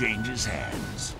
Changes hands.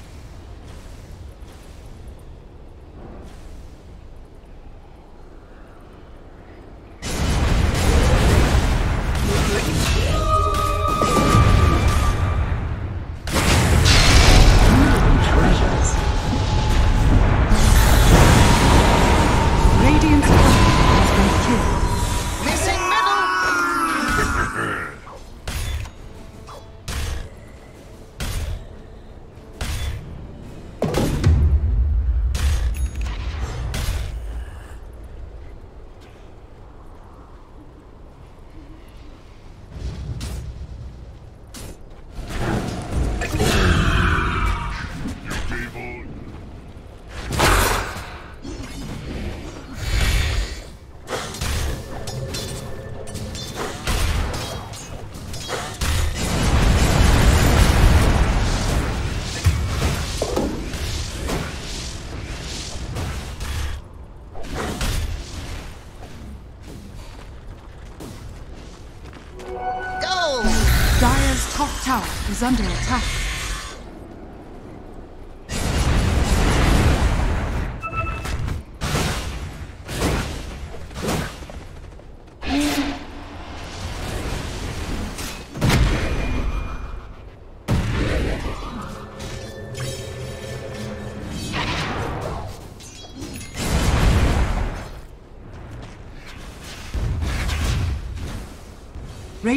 Is under attack.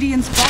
Radiant's bottom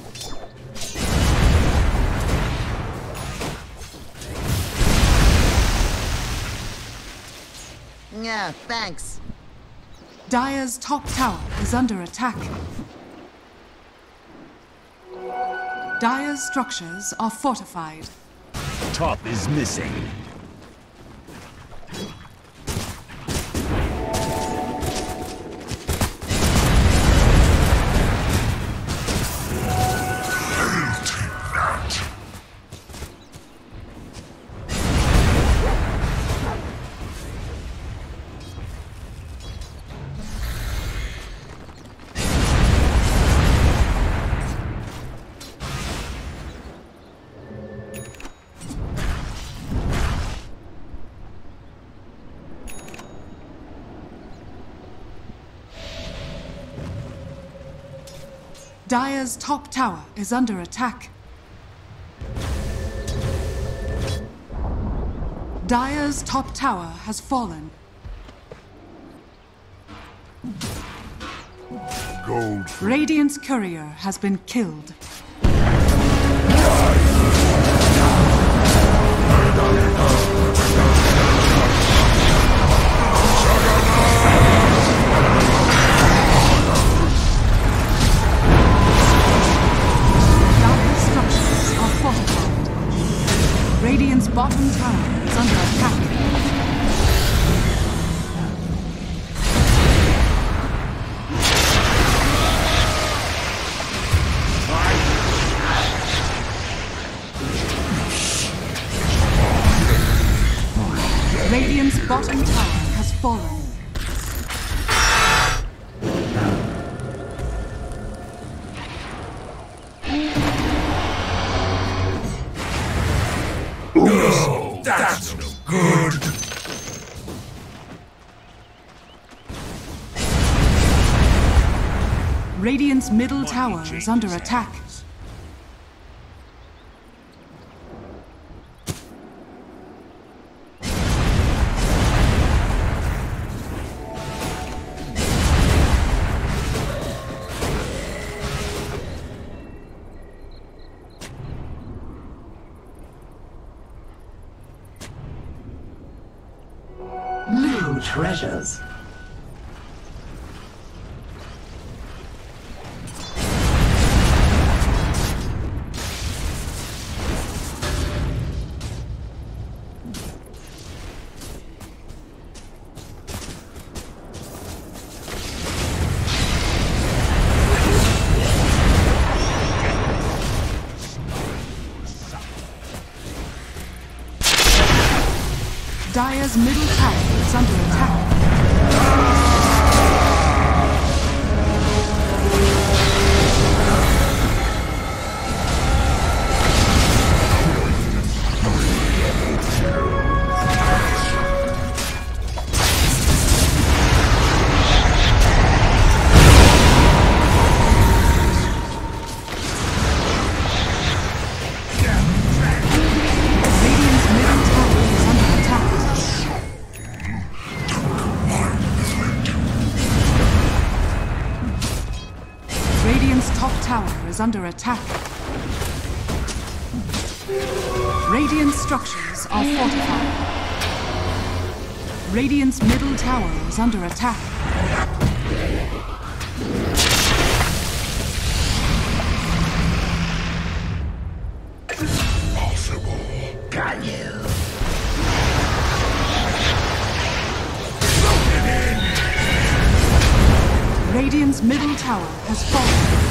Yeah, thanks. Dire's top tower is under attack. Dire's structures are fortified. Top is missing. Dire's top tower is under attack. Dire's top tower has fallen. Gold. Radiant's courier has been killed. Tower is under attack. Blue treasures. Under attack. Radiant structures are fortified. Radiant's middle tower is under attack. Possible. Got you. Radiant's middle tower has fallen.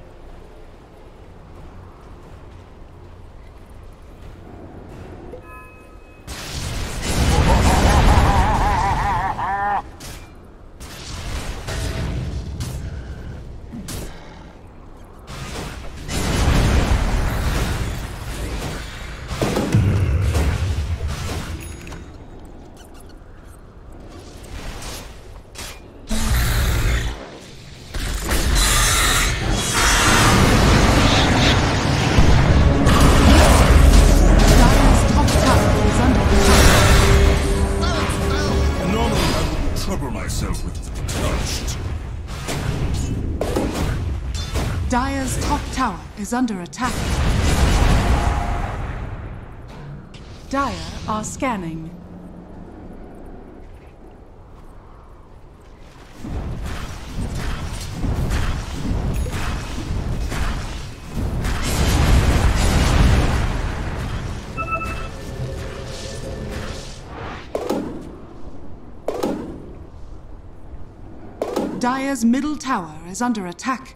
Is under attack. Dire are scanning. Dire's middle tower is under attack.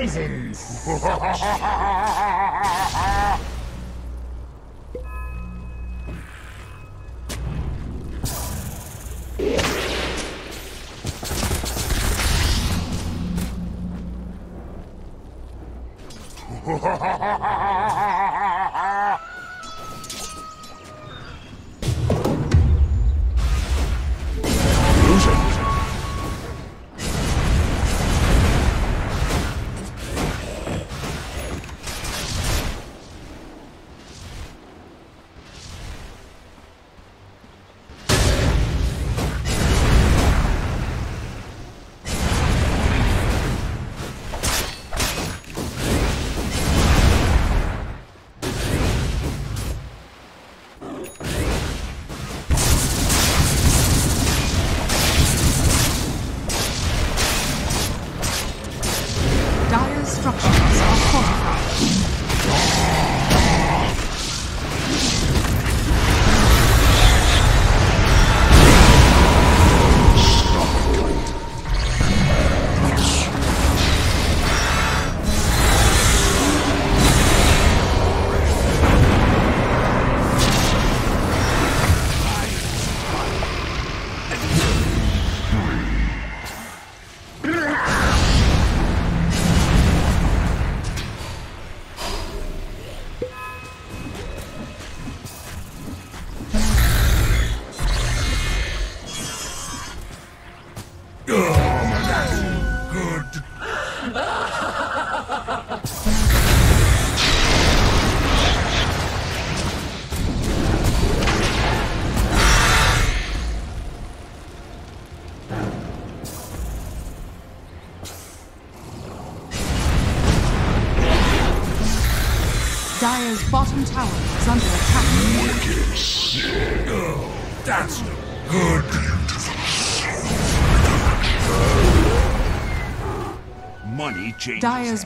Poisons.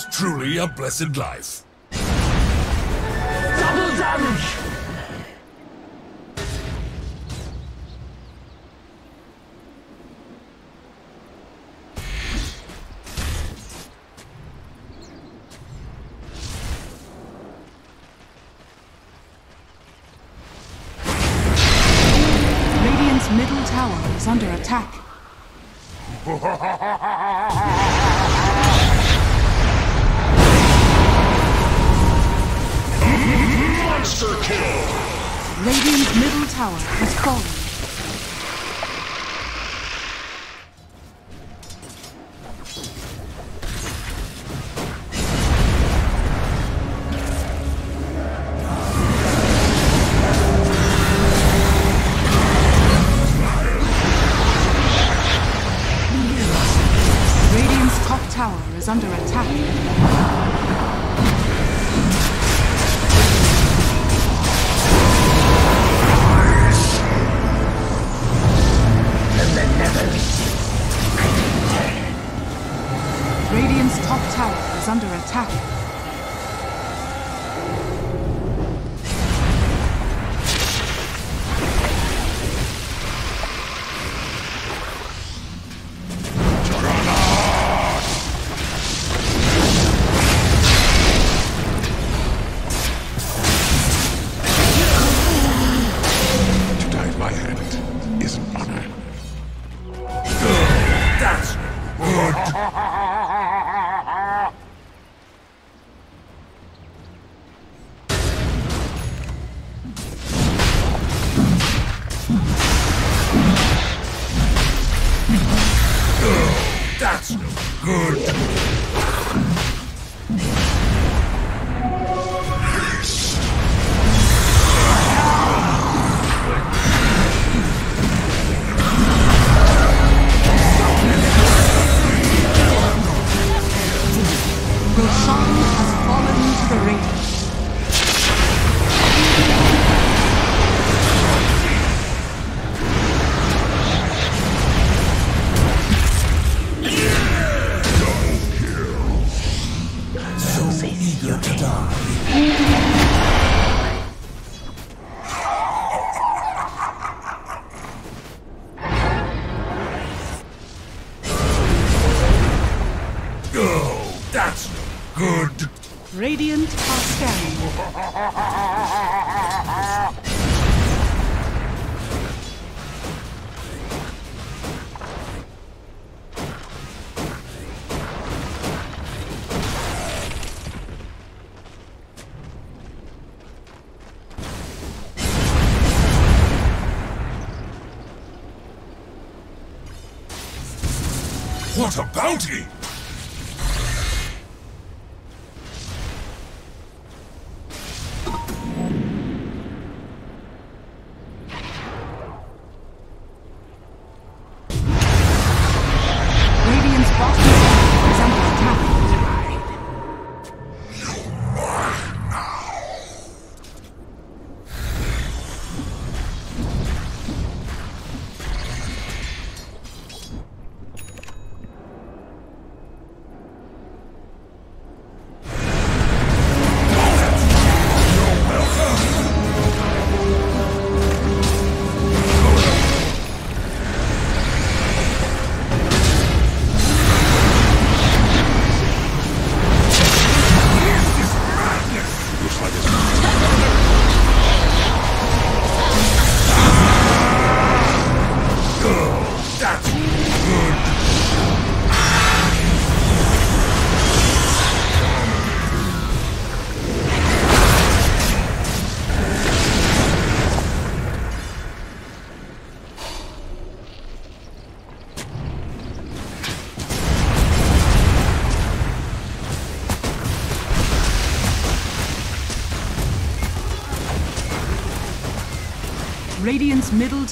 is truly a blessed life. Double damage! under attack. wondering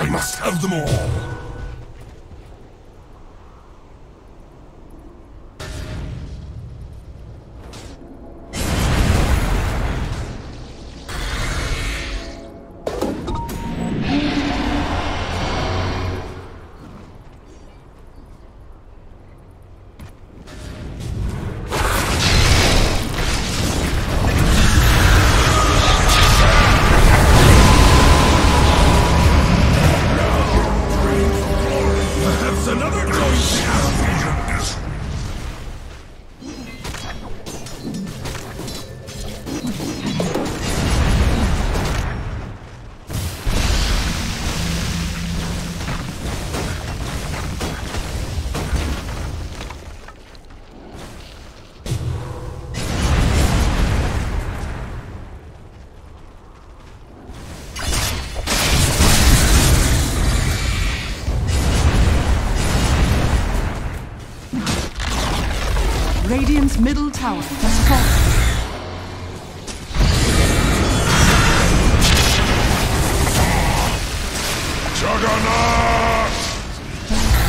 I must have them all.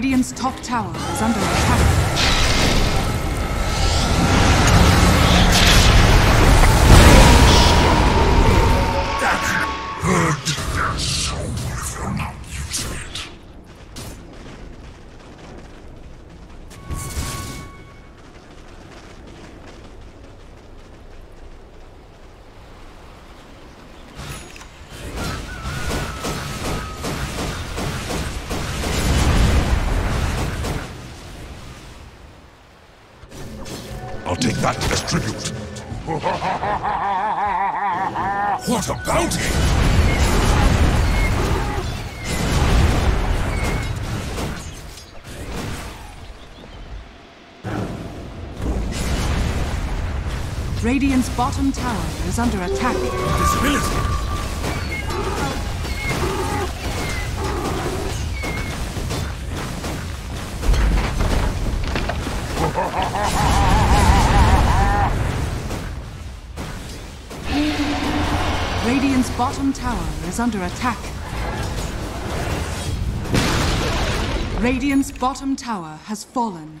Radiant's top tower is under Radiant's bottom tower is under attack. Visibility! Radiant's bottom tower is under attack. Radiant's bottom tower has fallen.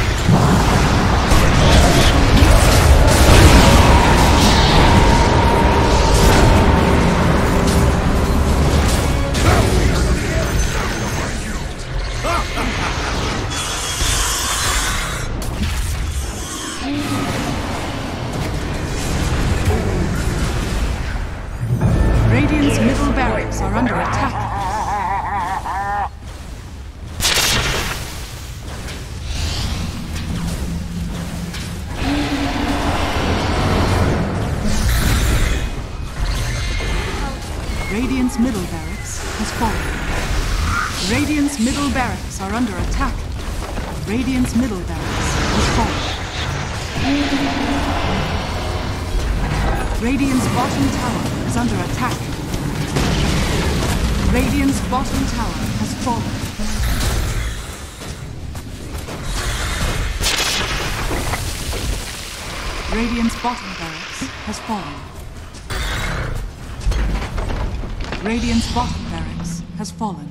Radiant's middle barracks are under attack. Radiant's middle barracks has fallen. Radiant's middle barracks are under attack. Radiant's middle barracks has fallen. Radiant's bottom tower is under attack. Radiant's bottom tower has fallen. Radiant's bottom barracks has fallen. Radiant's bottom barracks has fallen.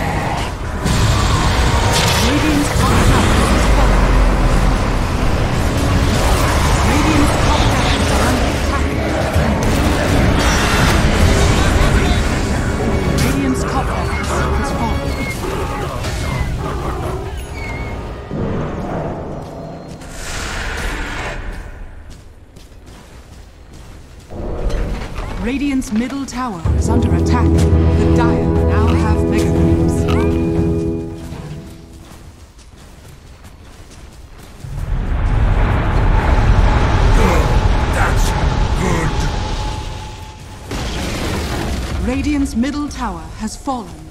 Tower is under attack. The Dire now have Mega Creeps. That's good. Radiant's middle tower has fallen.